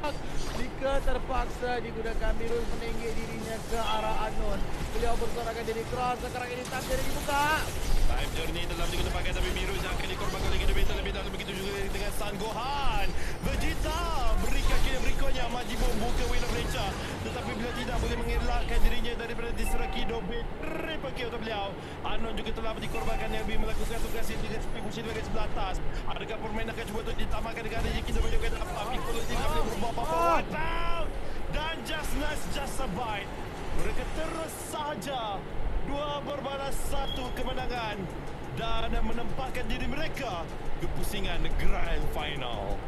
Jika terpaksa digunakan Mirul meninggi dirinya ke arah Anon. Beliau bersorakan diri cross. Sekarang ini tak jadi dibuka. Time journey telah digunakan tapi biru yang akan dikorbankan Innovator lebih dalam begitu juga dengan Sang Gohan. Vegeta berikan kill berikutnya Majimo buka Wheel of Nature. Tetapi bila tidak boleh mengelakkan dirinya daripada Kido Triple kill untuk beliau. Anon juga telah dikorbankan Nelby melakukan tugas ini dengan bagian sebelah atas. Adakah permainan akan cuba untuk ditambahkan dengan Reggie Kido Survive. Mereka terus saja dua berbalas satu kemenangan dan menempatkan diri mereka ke pusingan grand final.